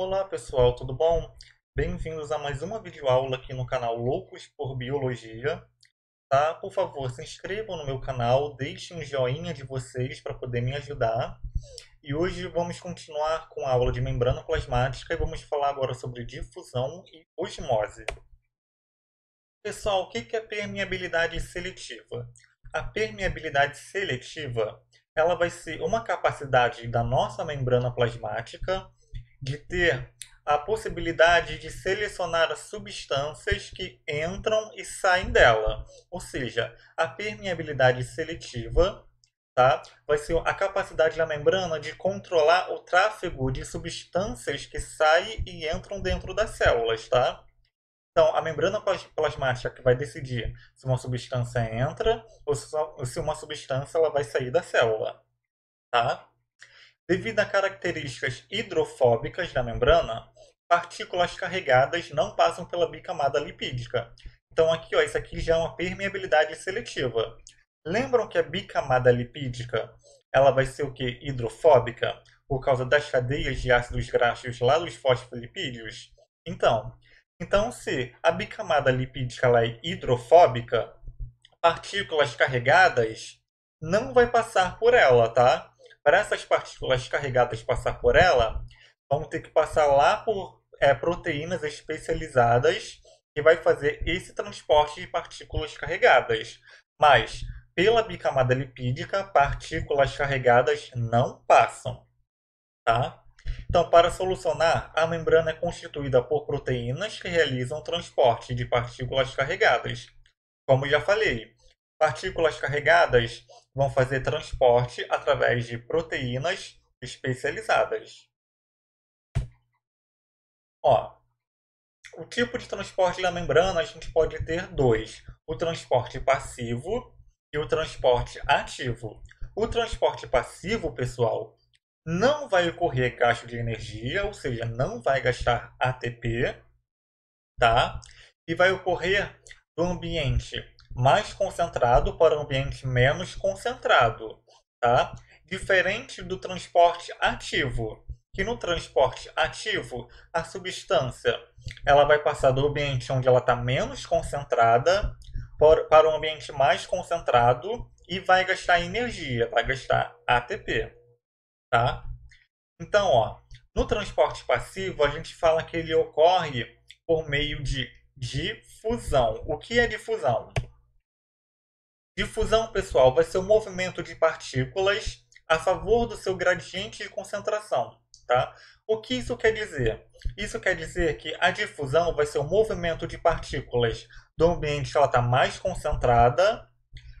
Olá pessoal, tudo bom? Bem-vindos a mais uma videoaula aqui no canal Loucos por Biologia. Tá? Por favor, se inscrevam no meu canal, deixem um joinha de vocês para poder me ajudar. E hoje vamos continuar com a aula de membrana plasmática e vamos falar agora sobre difusão e osmose. Pessoal, o que é permeabilidade seletiva? A permeabilidade seletiva ela vai ser uma capacidade da nossa membrana plasmática de ter a possibilidade de selecionar as substâncias que entram e saem dela. Ou seja, a permeabilidade seletiva tá? vai ser a capacidade da membrana de controlar o tráfego de substâncias que saem e entram dentro das células. Tá? Então, a membrana plasmática que vai decidir se uma substância entra ou se uma substância ela vai sair da célula. Tá? Devido a características hidrofóbicas da membrana, partículas carregadas não passam pela bicamada lipídica. Então aqui, ó, isso aqui já é uma permeabilidade seletiva. Lembram que a bicamada lipídica ela vai ser o que? Hidrofóbica, por causa das cadeias de ácidos graxos lá dos fosfolipídios? Então, então se a bicamada lipídica ela é hidrofóbica, partículas carregadas não vai passar por ela, tá? Para essas partículas carregadas passar por ela, vão ter que passar lá por é, proteínas especializadas que vai fazer esse transporte de partículas carregadas. Mas, pela bicamada lipídica, partículas carregadas não passam. Tá? Então, para solucionar, a membrana é constituída por proteínas que realizam transporte de partículas carregadas. Como já falei, Partículas carregadas vão fazer transporte através de proteínas especializadas. Ó, o tipo de transporte da membrana a gente pode ter dois: o transporte passivo e o transporte ativo. O transporte passivo, pessoal, não vai ocorrer gasto de energia, ou seja, não vai gastar ATP, tá? E vai ocorrer do ambiente mais concentrado para um ambiente menos concentrado, tá? Diferente do transporte ativo, que no transporte ativo a substância ela vai passar do ambiente onde ela está menos concentrada para um ambiente mais concentrado e vai gastar energia, vai gastar ATP, tá? Então, ó, no transporte passivo a gente fala que ele ocorre por meio de difusão. O que é difusão? Difusão, pessoal, vai ser o movimento de partículas a favor do seu gradiente de concentração. Tá? O que isso quer dizer? Isso quer dizer que a difusão vai ser o movimento de partículas do ambiente que ela está mais concentrada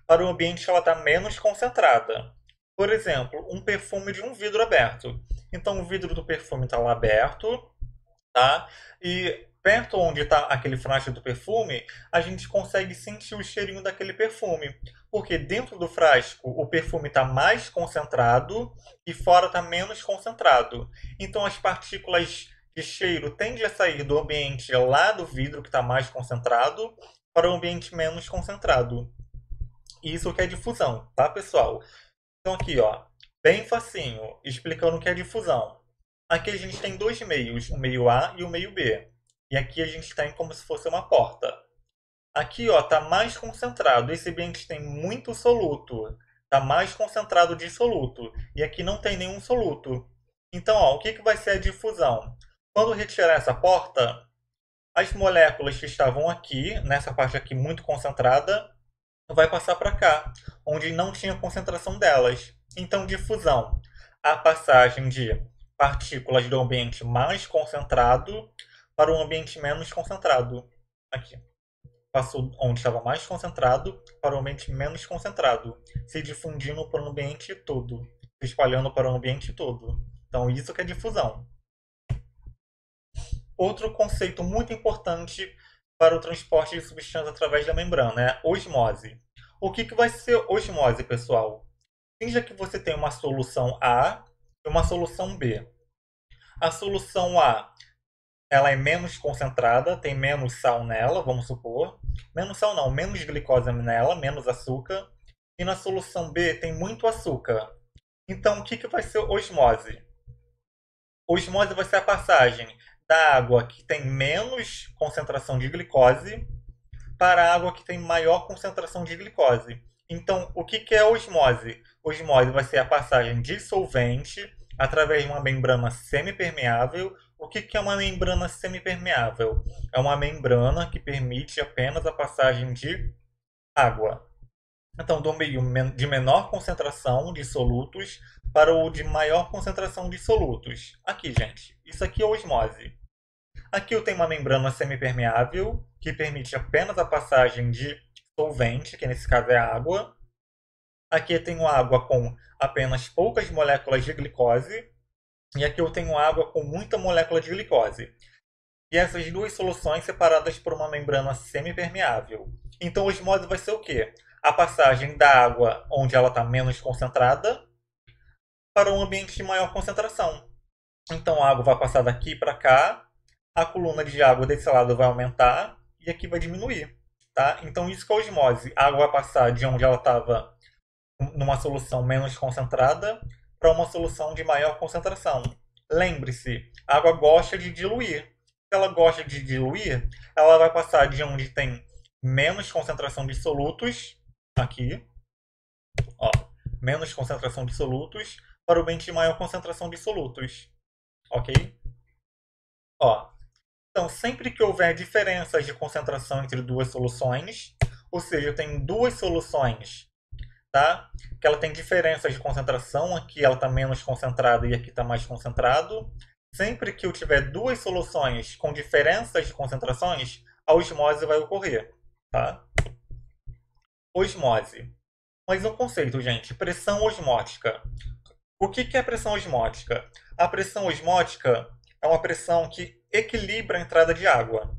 para o ambiente que ela está menos concentrada. Por exemplo, um perfume de um vidro aberto. Então, o vidro do perfume está lá aberto, tá? E perto onde está aquele frasco do perfume, a gente consegue sentir o cheirinho daquele perfume. Porque dentro do frasco o perfume está mais concentrado e fora está menos concentrado. Então as partículas de cheiro tendem a sair do ambiente lá do vidro, que está mais concentrado, para o ambiente menos concentrado. Isso que é difusão, tá, pessoal? Então aqui, ó, bem facinho, explicando o que é difusão. Aqui a gente tem dois meios, o meio A e o meio B. E aqui a gente tem como se fosse uma porta. Aqui ó, está mais concentrado. Esse ambiente tem muito soluto. Está mais concentrado de soluto. E aqui não tem nenhum soluto. Então, ó, o que, que vai ser a difusão? Quando retirar essa porta, as moléculas que estavam aqui, nessa parte aqui muito concentrada, vai passar para cá, onde não tinha concentração delas. Então, difusão. A passagem de partículas do ambiente mais concentrado para um ambiente menos concentrado. Aqui. Passou onde estava mais concentrado para um ambiente menos concentrado, se difundindo para o ambiente todo, se espalhando para o ambiente todo. Então, isso que é difusão. Outro conceito muito importante para o transporte de substâncias através da membrana é osmose. O que, que vai ser osmose, pessoal? Finja que você tem uma solução A e uma solução B. A solução A ela é menos concentrada, tem menos sal nela, vamos supor. Menos sal não, menos glicose nela, menos açúcar. E na solução B tem muito açúcar. Então o que, que vai ser osmose? Osmose vai ser a passagem da água que tem menos concentração de glicose para a água que tem maior concentração de glicose. Então, o que, que é osmose? Osmose vai ser a passagem de solvente através de uma membrana semipermeável. O que, é uma membrana semipermeável? É uma membrana que permite apenas a passagem de água. Então, do meio de menor concentração de solutos para o de maior concentração de solutos. Aqui, gente, isso aqui é osmose. Aqui eu tenho uma membrana semipermeável que permite apenas a passagem de solvente, que nesse caso é água. Aqui eu tenho água com apenas poucas moléculas de glicose. E aqui eu tenho água com muita molécula de glicose. E essas duas soluções separadas por uma membrana semipermeável. Então, a osmose vai ser o quê? A passagem da água onde ela está menos concentrada para um ambiente de maior concentração. Então, a água vai passar daqui para cá, a coluna de água desse lado vai aumentar e aqui vai diminuir. Tá? Então, isso que é osmose. A água vai passar de onde ela estava numa solução menos concentrada para uma solução de maior concentração. Lembre-se, a água gosta de diluir. Se ela gosta de diluir, ela vai passar de onde tem menos concentração de solutos, aqui, ó, menos concentração de solutos, para o bem de maior concentração de solutos. Ok? Ó, então, sempre que houver diferenças de concentração entre duas soluções, ou seja, eu tenho duas soluções tá? Que ela tem diferenças de concentração, aqui ela está menos concentrada e aqui está mais concentrado. Sempre que eu tiver duas soluções com diferenças de concentrações, a osmose vai ocorrer, tá? Osmose. Mais um conceito, gente. Pressão osmótica. O que é pressão osmótica? A pressão osmótica é uma pressão que equilibra a entrada de água.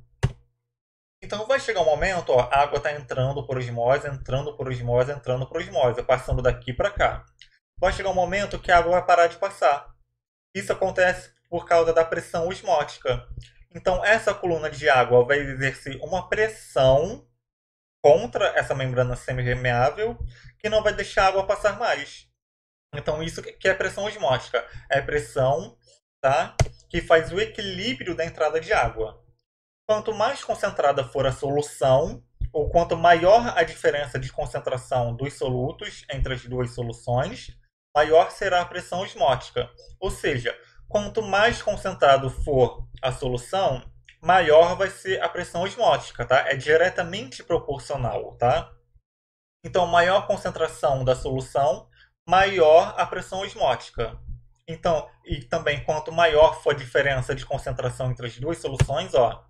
Então vai chegar um momento, ó, a água está entrando por osmose, entrando por osmose, entrando por osmose, passando daqui para cá. Vai chegar um momento que a água vai parar de passar. Isso acontece por causa da pressão osmótica. Então essa coluna de água vai exercer uma pressão contra essa membrana semipermeável que não vai deixar a água passar mais. Então isso que é pressão osmótica, é pressão, tá? Que faz o equilíbrio da entrada de água. Quanto mais concentrada for a solução, ou quanto maior a diferença de concentração dos solutos entre as duas soluções, maior será a pressão osmótica. Ou seja, quanto mais concentrado for a solução, maior vai ser a pressão osmótica, tá? É diretamente proporcional, tá? Então, maior concentração da solução, maior a pressão osmótica. Então, e também quanto maior for a diferença de concentração entre as duas soluções, ó,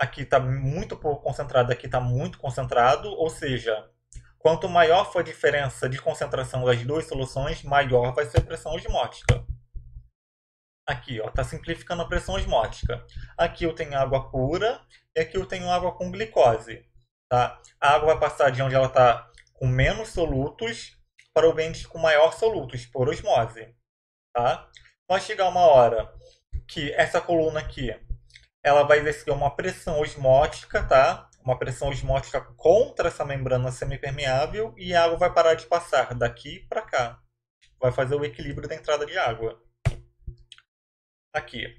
aqui está muito pouco concentrado, aqui está muito concentrado, ou seja, quanto maior for a diferença de concentração das duas soluções, maior vai ser a pressão osmótica. Aqui, está simplificando a pressão osmótica. Aqui eu tenho água pura e aqui eu tenho água com glicose. Tá? A água vai passar de onde ela está com menos solutos para o ambiente com maior solutos, por osmose. Tá? Vai chegar uma hora que essa coluna aqui ela vai exercer uma pressão osmótica, tá? Uma pressão osmótica contra essa membrana semipermeável e a água vai parar de passar daqui para cá. Vai fazer o equilíbrio da entrada de água. Aqui.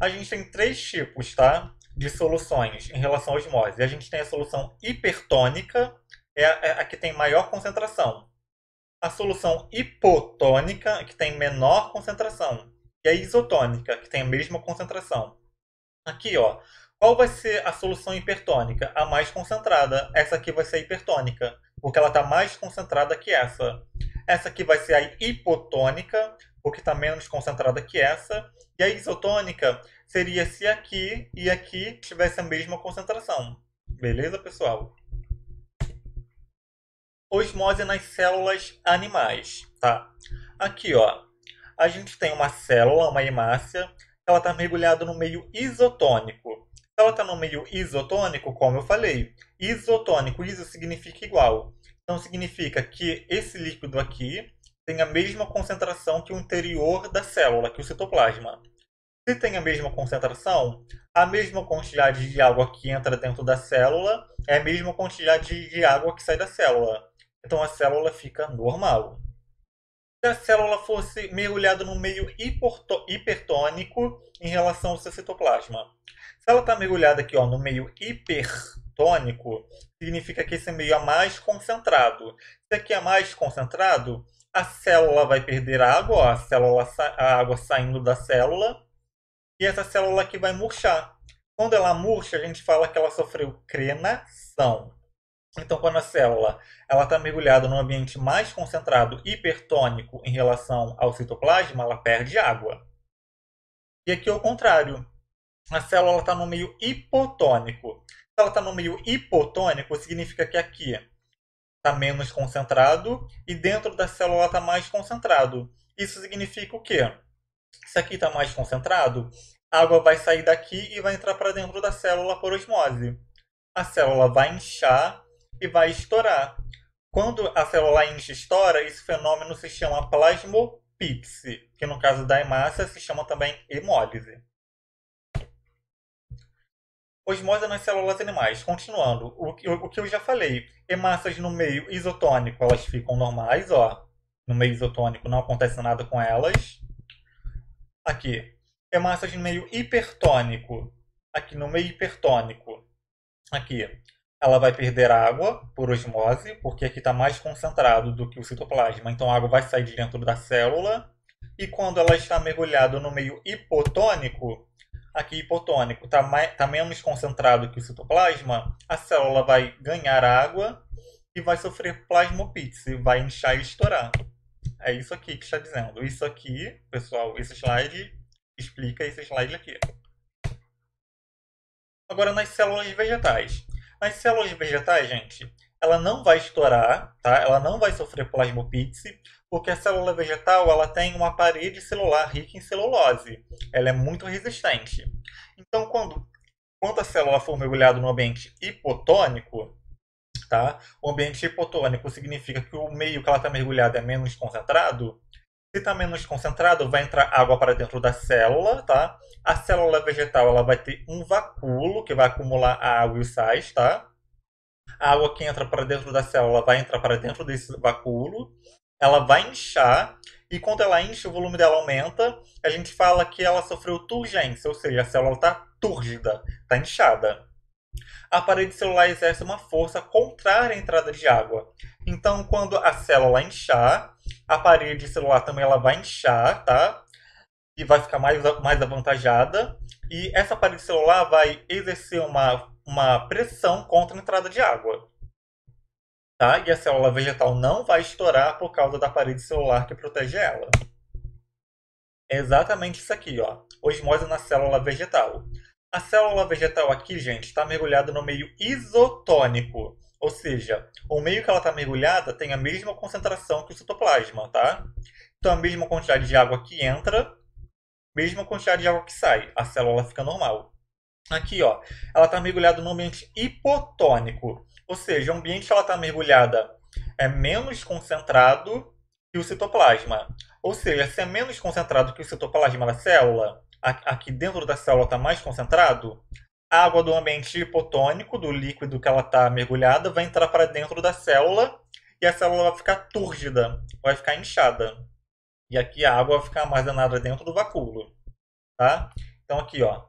A gente tem três tipos, tá? De soluções em relação à osmose. A gente tem a solução hipertônica, é a, é a que tem maior concentração. A solução hipotônica, que tem menor concentração. E a isotônica, que tem a mesma concentração. Aqui, ó. Qual vai ser a solução hipertônica? A mais concentrada. Essa aqui vai ser hipertônica, porque ela está mais concentrada que essa. Essa aqui vai ser a hipotônica, porque está menos concentrada que essa. E a isotônica seria se aqui e aqui tivesse a mesma concentração. Beleza, pessoal? Osmose nas células animais, tá? Aqui, ó, a gente tem uma célula, uma hemácia, ela está mergulhada no meio isotônico. Se ela está no meio isotônico, como eu falei, isotônico, iso significa igual. Então significa que esse líquido aqui tem a mesma concentração que o interior da célula, que o citoplasma. Se tem a mesma concentração, a mesma quantidade de água que entra dentro da célula é a mesma quantidade de água que sai da célula. Então a célula fica normal. Se a célula fosse mergulhada no meio hipertônico em relação ao seu citoplasma. Se ela está mergulhada aqui ó, no meio hipertônico, significa que esse meio é mais concentrado. Se aqui é mais concentrado, a célula vai perder água, ó, a, célula, a água saindo da célula, e essa célula aqui vai murchar. Quando ela murcha, a gente fala que ela sofreu crenação. Então, quando a célula está mergulhada num ambiente mais concentrado, hipertônico, em relação ao citoplasma, ela perde água. E aqui é o contrário. A célula está no meio hipotônico. Se ela está no meio hipotônico, significa que aqui está menos concentrado e dentro da célula está mais concentrado. Isso significa o quê? Se aqui está mais concentrado, a água vai sair daqui e vai entrar para dentro da célula por osmose. A célula vai inchar e vai estourar. Quando a célula incha e estoura, esse fenômeno se chama plasmopipse, que no caso da hemácia se chama também hemólise. Osmose nas células animais. Continuando, o, o, o que eu já falei. Hemácias no meio isotônico, elas ficam normais, ó. No meio isotônico não acontece nada com elas. Aqui. Hemácias no meio hipertônico. Aqui no meio hipertônico. Aqui ela vai perder água por osmose, porque aqui está mais concentrado do que o citoplasma, então a água vai sair de dentro da célula. E quando ela está mergulhada no meio hipotônico, aqui hipotônico está tá menos concentrado que o citoplasma, a célula vai ganhar água e vai sofrer plasmopítise, vai inchar e estourar. É isso aqui que está dizendo. Isso aqui, pessoal, esse slide explica esse slide aqui. Agora nas células vegetais. Nas células vegetais, gente, ela não vai estourar, tá? Ela não vai sofrer plasmopítise, porque a célula vegetal ela tem uma parede celular rica em celulose. Ela é muito resistente. Então, quando, quando a célula for mergulhada no ambiente hipotônico, tá? O ambiente hipotônico significa que o meio que ela está mergulhada é menos concentrado. Se está menos concentrado, vai entrar água para dentro da célula, tá? A célula vegetal ela vai ter um vacúolo que vai acumular a água e os sais, tá? A água que entra para dentro da célula vai entrar para dentro desse vacúolo. Ela vai inchar e quando ela incha, o volume dela aumenta. A gente fala que ela sofreu turgência, ou seja, a célula está túrgida, está inchada a parede celular exerce uma força contrária à entrada de água. Então, quando a célula inchar, a parede celular também ela vai inchar, tá? E vai ficar mais, mais avantajada. E essa parede celular vai exercer uma, uma pressão contra a entrada de água. Tá? E a célula vegetal não vai estourar por causa da parede celular que protege ela. É exatamente isso aqui, ó. Osmose na célula vegetal. A célula vegetal aqui, gente, está mergulhada no meio isotônico. Ou seja, o meio que ela está mergulhada tem a mesma concentração que o citoplasma, tá? Então, a mesma quantidade de água que entra, mesma quantidade de água que sai. A célula fica normal. Aqui, ó, ela está mergulhada no ambiente hipotônico. Ou seja, o ambiente que ela está mergulhada é menos concentrado que o citoplasma. Ou seja, se é menos concentrado que o citoplasma da célula, aqui dentro da célula está mais concentrado, a água do ambiente hipotônico, do líquido que ela está mergulhada, vai entrar para dentro da célula e a célula vai ficar túrgida, vai ficar inchada. E aqui a água vai ficar armazenada dentro do vacúolo. Tá? Então aqui, ó,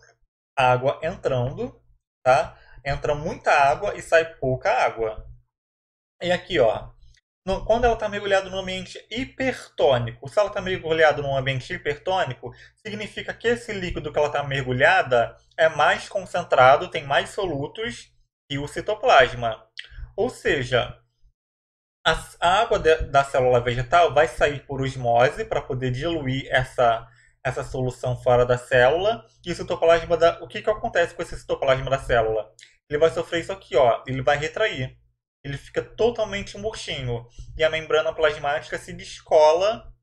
água entrando, tá? Entra muita água e sai pouca água. E aqui, ó, quando ela está mergulhada no ambiente hipertônico, se ela está mergulhada num ambiente hipertônico, significa que esse líquido que ela está mergulhada é mais concentrado, tem mais solutos que o citoplasma. Ou seja, a água de, da célula vegetal vai sair por osmose para poder diluir essa, essa solução fora da célula. E o citoplasma da, o que, que acontece com esse citoplasma da célula? Ele vai sofrer isso aqui, ó, ele vai retrair ele fica totalmente murchinho e a membrana plasmática se descola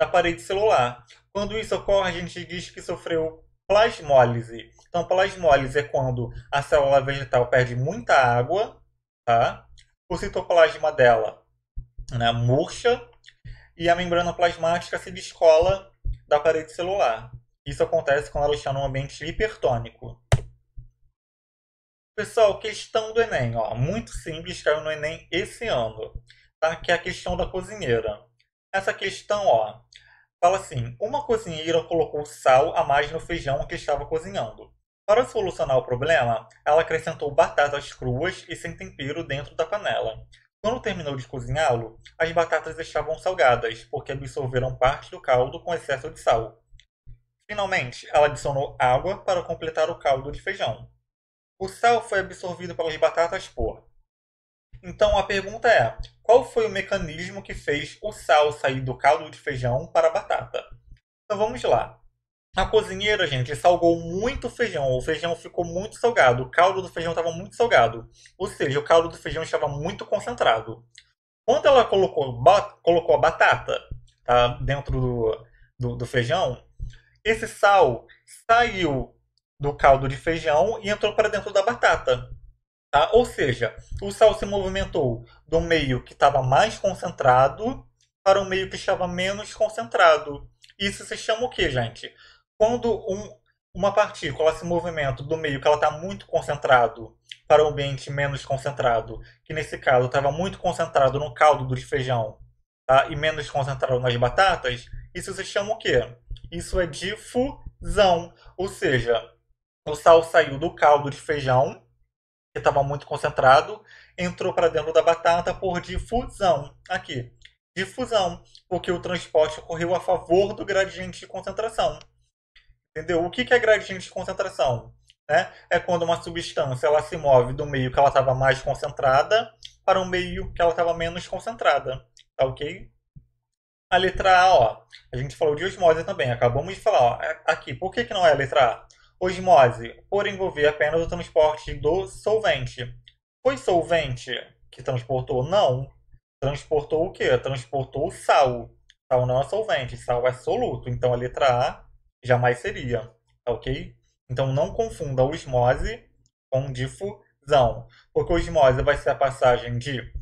da parede celular. Quando isso ocorre, a gente diz que sofreu plasmólise. Então, plasmólise é quando a célula vegetal perde muita água, tá? o citoplasma dela né, murcha e a membrana plasmática se descola da parede celular. Isso acontece quando ela está num ambiente hipertônico. Pessoal, questão do Enem, ó, muito simples, caiu no Enem esse ano, tá? que é a questão da cozinheira. Essa questão, ó, fala assim: uma cozinheira colocou sal a mais no feijão que estava cozinhando. Para solucionar o problema, ela acrescentou batatas cruas e sem tempero dentro da panela. Quando terminou de cozinhá-lo, as batatas estavam salgadas, porque absorveram parte do caldo com excesso de sal. Finalmente, ela adicionou água para completar o caldo de feijão. O sal foi absorvido pelas batatas por. Então a pergunta é: qual foi o mecanismo que fez o sal sair do caldo de feijão para a batata? Então vamos lá. A cozinheira, gente, salgou muito feijão. O feijão ficou muito salgado. O caldo do feijão estava muito salgado. Ou seja, o caldo do feijão estava muito concentrado. Quando ela colocou, colocou a batata tá, dentro do, do, do feijão, esse sal saiu do caldo de feijão e entrou para dentro da batata. Tá? Ou seja, o sal se movimentou do meio que estava mais concentrado para o meio que estava menos concentrado. Isso se chama o que, gente? Quando um, uma partícula se movimenta do meio que ela está muito concentrado para o ambiente menos concentrado, que nesse caso estava muito concentrado no caldo do feijão tá? e menos concentrado nas batatas, isso se chama o quê? Isso é difusão. Ou seja, o sal saiu do caldo de feijão, que estava muito concentrado, entrou para dentro da batata por difusão. Aqui, difusão, porque o transporte ocorreu a favor do gradiente de concentração. Entendeu? O que é gradiente de concentração? Né? É quando uma substância ela se move do meio que ela estava mais concentrada para um meio que ela estava menos concentrada. Tá ok? A letra A, ó, a gente falou de osmose também. Acabamos de falar, ó, é, aqui, por que, que não é a letra A? Osmose, por envolver apenas o transporte do solvente. Foi solvente que transportou? Não. Transportou o quê? Transportou o sal. Sal não é solvente, sal é soluto. Então a letra A jamais seria, tá ok? Então não confunda osmose com difusão, porque osmose vai ser a passagem de,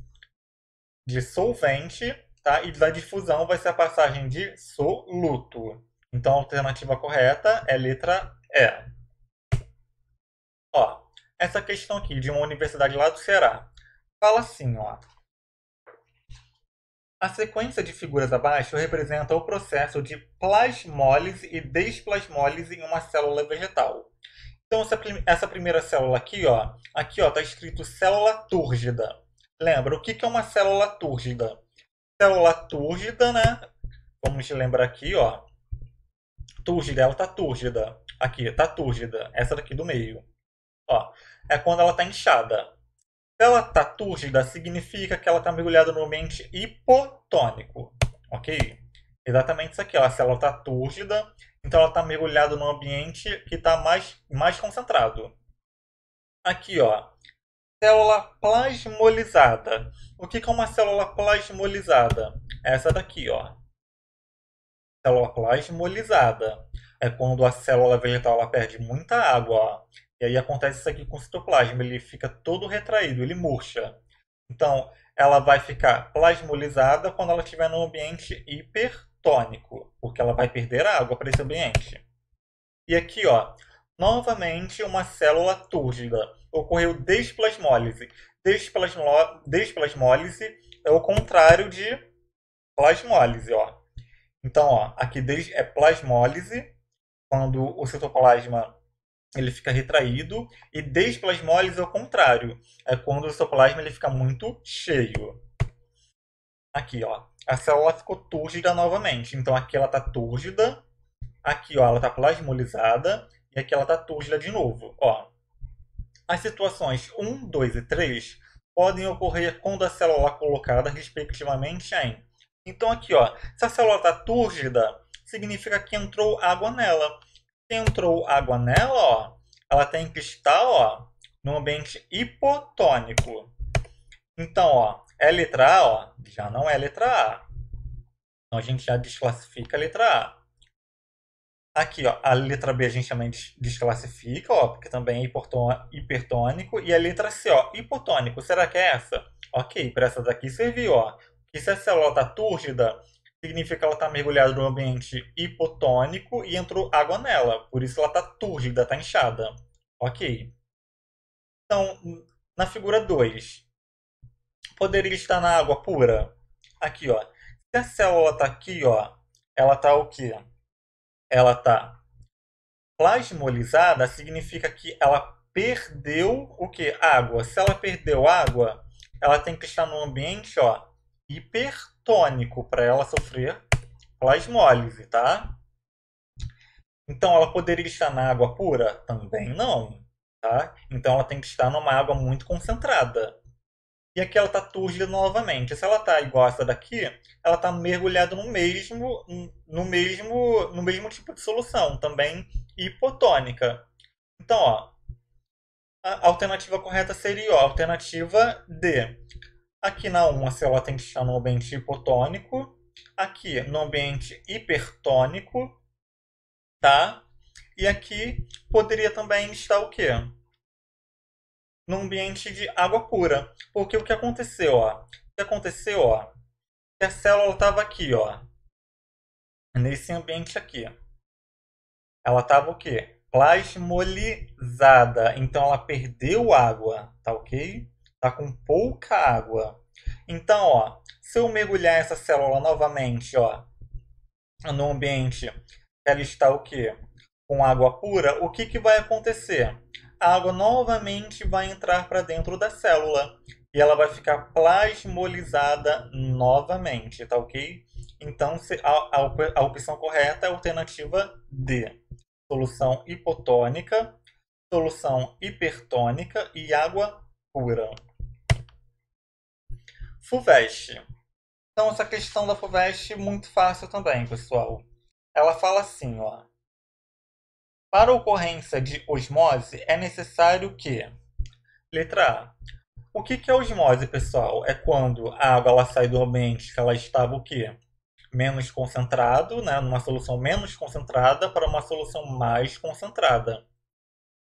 de solvente, tá? E da difusão vai ser a passagem de soluto. Então a alternativa correta é letra E. Ó, essa questão aqui de uma universidade lá do Ceará. Fala assim, ó. A sequência de figuras abaixo representa o processo de plasmólise e desplasmólise em uma célula vegetal. Então, essa, essa primeira célula aqui, ó, aqui ó, está escrito célula túrgida. Lembra, o que, que é uma célula túrgida? Célula túrgida, né? Vamos lembrar aqui, ó. Túrgida, ela está túrgida. Aqui, está túrgida. Essa daqui do meio. Ó, é quando ela está inchada. Se ela está túrgida, significa que ela está mergulhada no ambiente hipotônico. Ok? Exatamente isso aqui. A célula está túrgida, então ela está mergulhada no ambiente que está mais, mais concentrado. Aqui, ó. Célula plasmolizada. O que é uma célula plasmolizada? Essa daqui, ó. Célula plasmolizada. É quando a célula vegetal ela perde muita água. E aí acontece isso aqui com o citoplasma, ele fica todo retraído, ele murcha. Então, ela vai ficar plasmolizada quando ela estiver no ambiente hipertônico, porque ela vai perder água para esse ambiente. E aqui, ó, novamente uma célula túrgida. Ocorreu desplasmólise. Desplasmo... Desplasmólise é o contrário de plasmólise, ó. Então, ó, aqui é plasmólise, quando o citoplasma ele fica retraído e desplasmólise ao contrário, é quando o citoplasma ele fica muito cheio. Aqui, ó, a célula ficou túrgida novamente. Então aqui ela está túrgida, aqui ó, ela está plasmolizada e aqui ela está túrgida de novo. Ó. As situações 1, 2 e 3 podem ocorrer quando a célula é colocada respectivamente em. Então aqui, ó, se a célula está túrgida, significa que entrou água nela entrou água nela, ó, ela tem que estar ó, no ambiente hipotônico. Então, ó, é letra A, ó, já não é letra A. Então a gente já desclassifica a letra A. Aqui, ó, a letra B a gente também desclassifica, ó, porque também é hipertônico. E a letra C, ó, hipotônico. Será que é essa? Ok, para essa daqui serviu, ó. Que se a célula está túrgida, significa que ela está mergulhada no ambiente hipotônico e entrou água nela. Por isso ela está túrgida, está inchada. Ok. Então, na figura 2, poderia estar na água pura? Aqui, ó. Se a célula está aqui, ó, ela está o quê? Ela está plasmolizada, significa que ela perdeu o que? Água. Se ela perdeu água, ela tem que estar no ambiente ó, hipertônico para ela sofrer plasmólise, tá? Então ela poderia estar na água pura? Também não, tá? Então ela tem que estar numa água muito concentrada. E aqui ela está túrgida novamente. Se ela está igual essa daqui, ela está mergulhada no mesmo, no mesmo, no mesmo tipo de solução, também hipotônica. Então, ó, a alternativa correta seria ó, a alternativa D. Aqui na 1, a célula tem que estar no ambiente hipotônico. Aqui no ambiente hipertônico, tá? E aqui poderia também estar o quê? no ambiente de água pura. Porque o que aconteceu, ó? O que aconteceu, ó? Que a célula estava aqui, ó. Nesse ambiente aqui. Ela estava o quê? Plasmolizada. Então ela perdeu água, tá ok? Tá com pouca água. Então, ó, se eu mergulhar essa célula novamente, ó, no ambiente, ela está o quê? Com água pura, o que, que vai acontecer? a água novamente vai entrar para dentro da célula e ela vai ficar plasmolizada novamente, tá ok? Então a, a, a opção correta é a alternativa D. Solução hipotônica, solução hipertônica e água pura. FUVEST. Então essa questão da FUVEST é muito fácil também, pessoal. Ela fala assim, ó. Para a ocorrência de osmose, é necessário que... Letra A. O que, é osmose, pessoal? É quando a água ela sai do ambiente que ela estava o quê? Menos concentrado, né? numa solução menos concentrada para uma solução mais concentrada.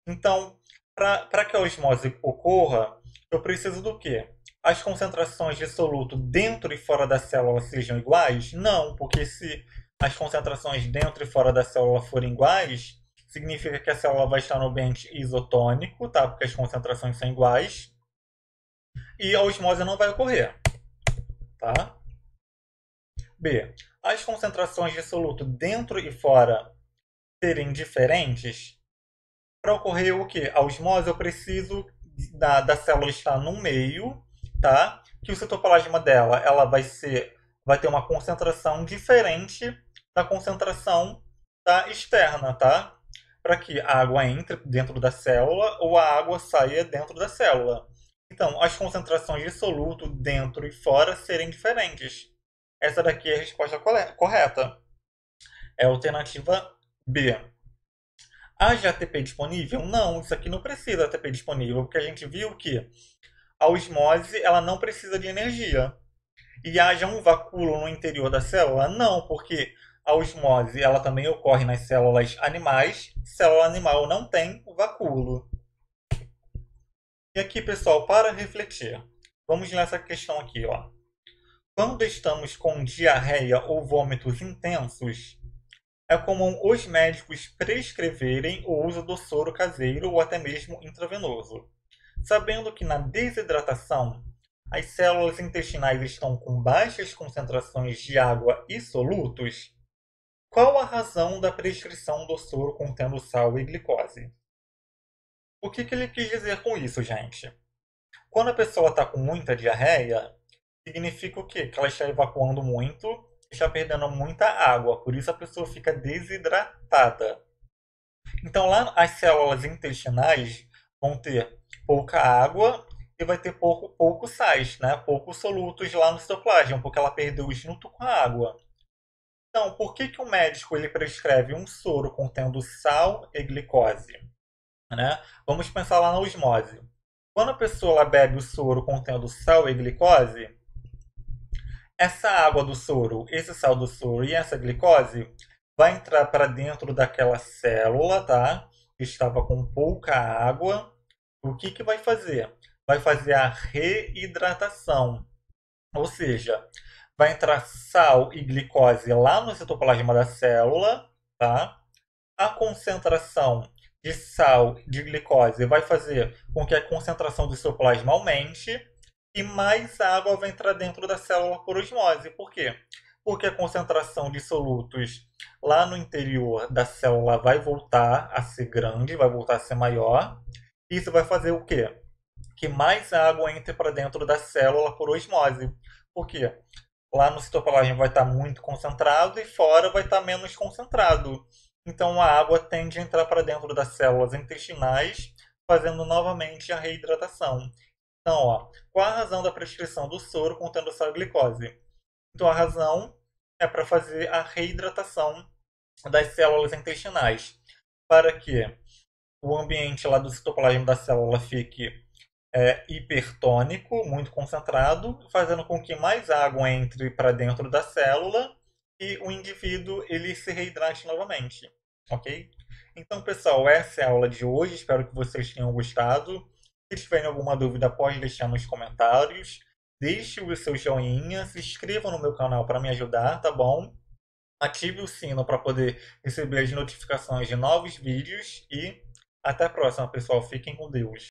Então, para que a osmose ocorra, eu preciso do quê? As concentrações de soluto dentro e fora da célula sejam iguais? Não, porque se as concentrações dentro e fora da célula forem iguais, significa que a célula vai estar no ambiente isotônico, tá? Porque as concentrações são iguais. E a osmose não vai ocorrer, tá? B. As concentrações de soluto dentro e fora serem diferentes. Para ocorrer o que? A osmose, eu preciso da, da célula estar no meio, tá? Que o citoplasma dela, ela vai ser, vai ter uma concentração diferente da concentração da externa, tá? para que a água entre dentro da célula ou a água saia dentro da célula. Então, as concentrações de soluto dentro e fora serem diferentes. Essa daqui é a resposta correta. É a alternativa B. Haja ATP disponível? Não, isso aqui não precisa de ATP disponível, porque a gente viu que a osmose ela não precisa de energia. E haja um vacúolo no interior da célula? Não, porque a osmose ela também ocorre nas células animais. Célula animal não tem vacúolo. E aqui, pessoal, para refletir, vamos nessa questão aqui. Ó. Quando estamos com diarreia ou vômitos intensos, é comum os médicos prescreverem o uso do soro caseiro ou até mesmo intravenoso, sabendo que na desidratação as células intestinais estão com baixas concentrações de água e solutos, qual a razão da prescrição do soro contendo sal e glicose? O que, que ele quis dizer com isso, gente? Quando a pessoa está com muita diarreia, significa o quê? Que ela está evacuando muito, está perdendo muita água, por isso a pessoa fica desidratada. Então lá as células intestinais vão ter pouca água e vai ter pouco, pouco sais, né? poucos solutos lá no citoplasma, porque ela perdeu junto com a água. Então, por que, que o médico ele prescreve um soro contendo sal e glicose? Né? Vamos pensar lá na osmose. Quando a pessoa bebe o soro contendo sal e glicose, essa água do soro, esse sal do soro e essa glicose vai entrar para dentro daquela célula, tá? Que estava com pouca água. O que, que vai fazer? Vai fazer a reidratação. Ou seja, vai entrar sal e glicose lá no citoplasma da célula, tá? A concentração de sal de glicose vai fazer com que a concentração do citoplasma aumente e mais água vai entrar dentro da célula por osmose. Por quê? Porque a concentração de solutos lá no interior da célula vai voltar a ser grande, vai voltar a ser maior. Isso vai fazer o quê? Que mais água entre para dentro da célula por osmose. Por quê? Lá no citoplasma vai estar muito concentrado e fora vai estar menos concentrado. Então a água tende a entrar para dentro das células intestinais, fazendo novamente a reidratação. Então, ó, qual a razão da prescrição do soro contendo sal glicose? Então a razão é para fazer a reidratação das células intestinais, para que o ambiente lá do citoplasma da célula fique é, hipertônico, muito concentrado, fazendo com que mais água entre para dentro da célula e o indivíduo ele se reidrate novamente, ok? Então, pessoal, essa é a aula de hoje. Espero que vocês tenham gostado. Se tiverem alguma dúvida, pode deixar nos comentários. Deixe o seu joinha, se inscreva no meu canal para me ajudar, tá bom? Ative o sino para poder receber as notificações de novos vídeos e até a próxima, pessoal. Fiquem com Deus.